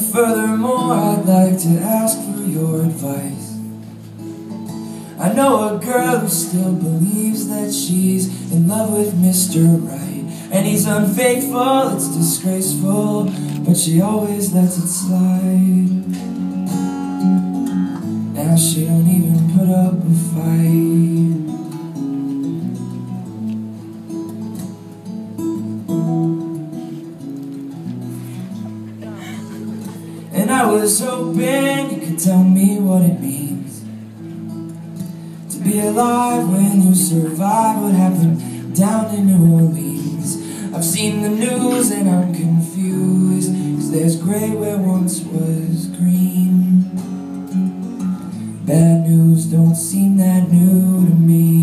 furthermore, I'd like to ask for your advice. I know a girl who still believes that she's in love with Mr. Right. And he's unfaithful, it's disgraceful, but she always lets it slide. Now she don't even put up a fight. And I was hoping you could tell me what it means To be alive when you survive what happened down in New Orleans. I've seen the news and I'm confused Cause there's gray where once was green. Bad news don't seem that new to me